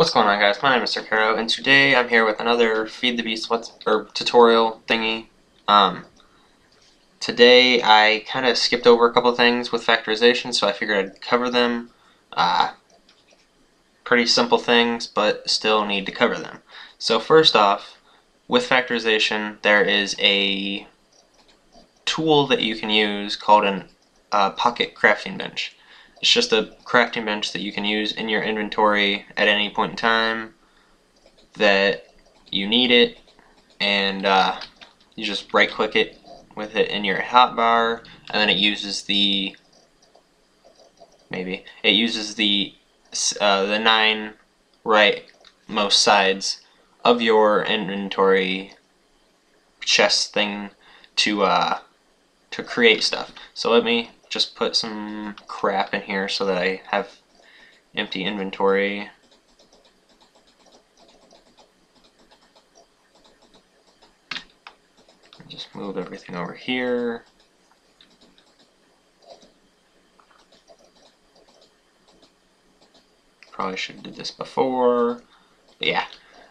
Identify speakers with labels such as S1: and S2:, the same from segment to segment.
S1: What's going on guys, my name is Sir Caro, and today I'm here with another Feed the Beast what's, or tutorial thingy. Um, today I kind of skipped over a couple things with factorization, so I figured I'd cover them. Uh, pretty simple things, but still need to cover them. So first off, with factorization, there is a tool that you can use called an uh, pocket crafting bench. It's just a crafting bench that you can use in your inventory at any point in time that you need it and uh, you just right click it with it in your hotbar and then it uses the maybe it uses the uh, the nine right most sides of your inventory chest thing to uh, to create stuff. So let me just put some crap in here so that I have empty inventory. Just move everything over here. Probably should have did this before. But yeah,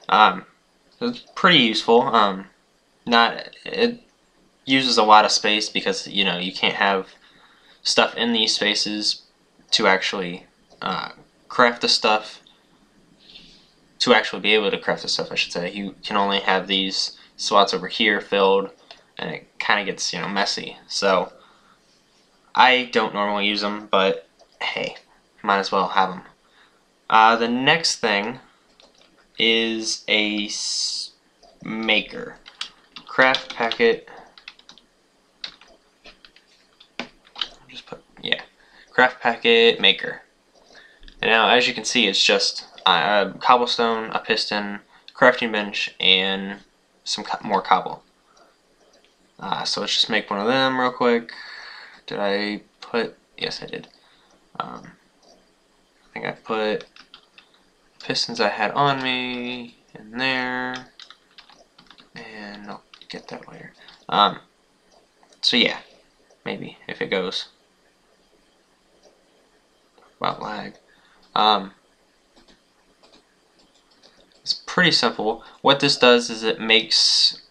S1: um, it's pretty useful. Um, not it uses a lot of space because you know you can't have stuff in these spaces to actually uh, craft the stuff. To actually be able to craft the stuff I should say. You can only have these slots over here filled and it kind of gets you know messy. So I don't normally use them but hey might as well have them uh, the next thing is a maker. Craft packet craft packet maker. And now as you can see it's just a cobblestone, a piston, crafting bench, and some co more cobble. Uh, so let's just make one of them real quick. Did I put, yes I did. Um, I think I put pistons I had on me in there. And I'll get that later. Um, so yeah, maybe if it goes about lag. Um, it's pretty simple. What this does is it makes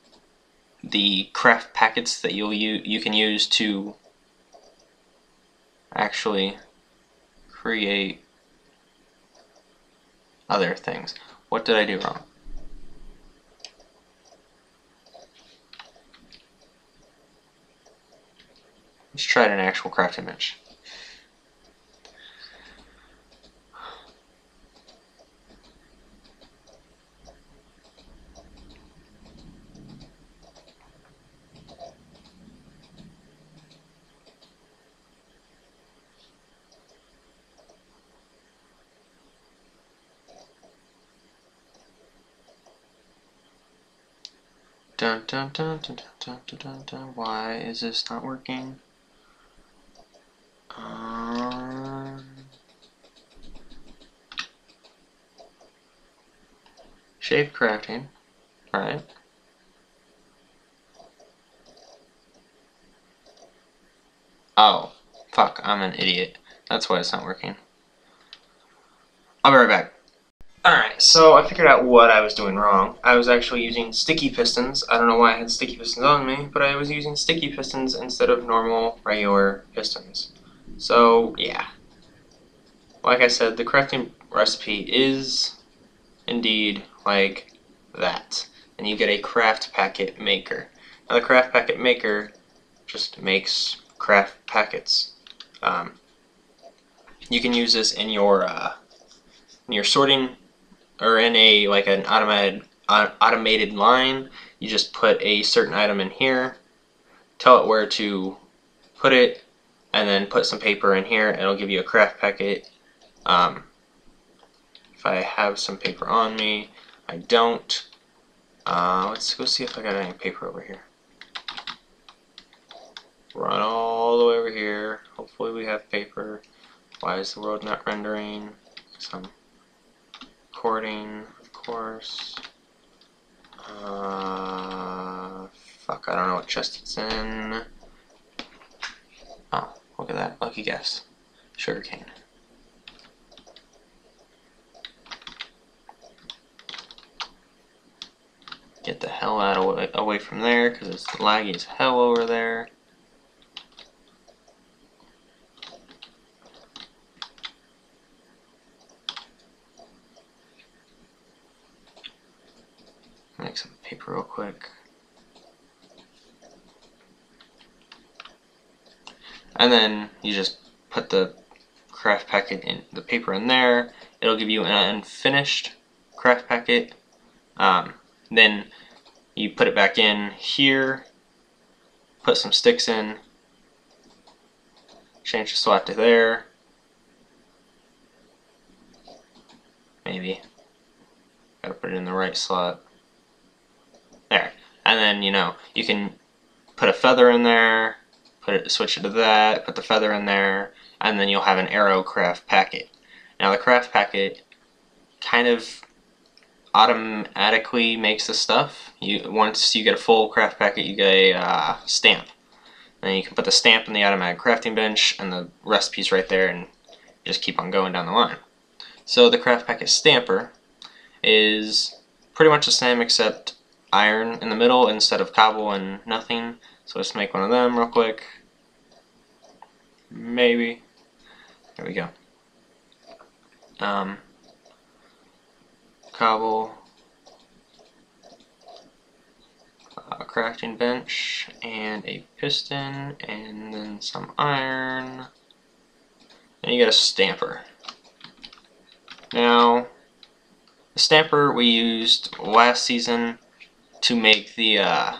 S1: the craft packets that you'll you you can use to actually create other things. What did I do wrong? Let's try an actual craft image. Dun dun dun dun dun dun dun dun. Why is this not working? Um, shave crafting. Alright. Oh, fuck, I'm an idiot. That's why it's not working. I'll be right back. Alright, so I figured out what I was doing wrong. I was actually using sticky pistons. I don't know why I had sticky pistons on me, but I was using sticky pistons instead of normal, regular pistons. So, yeah. Like I said, the crafting recipe is indeed like that. And you get a craft packet maker. Now the craft packet maker just makes craft packets. Um, you can use this in your uh, in your sorting or in a like an automated automated line you just put a certain item in here tell it where to put it and then put some paper in here and it'll give you a craft packet. Um, if I have some paper on me I don't. Uh, let's go see if I got any paper over here. Run all the way over here. Hopefully we have paper. Why is the world not rendering? Some of course. Uh, fuck, I don't know what chest it's in. Oh, look at that. Lucky guess. Sugarcane. Get the hell out of away from there, because it's laggy as hell over there. Make some paper real quick. And then you just put the craft packet in the paper in there. It'll give you an unfinished craft packet. Um, then you put it back in here, put some sticks in, change the slot to there. Maybe. Gotta put it in the right slot. There. And then, you know, you can put a feather in there, put it, switch it to that, put the feather in there, and then you'll have an arrow craft packet. Now the craft packet kind of automatically makes the stuff. You Once you get a full craft packet, you get a uh, stamp. Then you can put the stamp in the automatic crafting bench and the recipes right there and just keep on going down the line. So the craft packet stamper is pretty much the same except iron in the middle instead of cobble and nothing. So let's make one of them real quick. Maybe. There we go. Um, cobble, a crafting bench, and a piston, and then some iron. And you get a stamper. Now, the stamper we used last season to make the uh,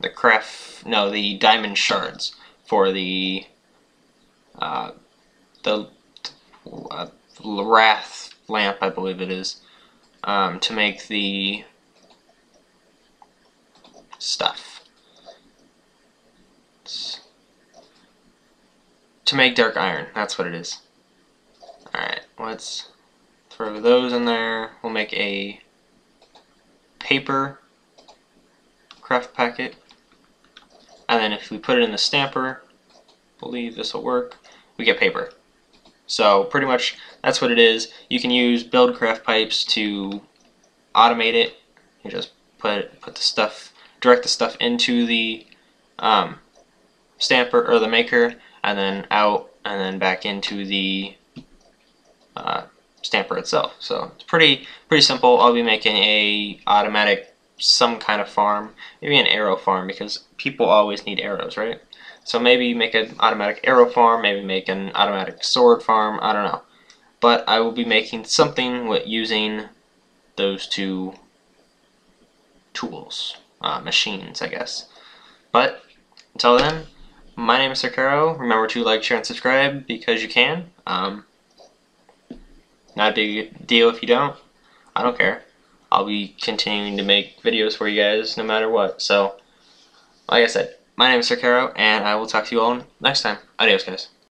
S1: the craft, no, the diamond shards for the uh, the uh, wrath lamp, I believe it is, um, to make the stuff. It's to make dark iron, that's what it is. Alright, let's throw those in there. We'll make a paper craft packet. And then if we put it in the stamper, believe this will work, we get paper. So pretty much that's what it is. You can use Buildcraft pipes to automate it. You just put put the stuff, direct the stuff into the um, stamper or the maker, and then out and then back into the uh, stamper itself. So it's pretty pretty simple. I'll be making a automatic some kind of farm, maybe an arrow farm because people always need arrows, right? So maybe make an automatic arrow farm, maybe make an automatic sword farm, I don't know. But I will be making something with using those two tools, uh, machines, I guess. But until then, my name is Sir Caro. Remember to like, share, and subscribe because you can. Um, not a big deal if you don't. I don't care. I'll be continuing to make videos for you guys no matter what. So, like I said, my name is Sir Caro, and I will talk to you all next time. Adios, guys.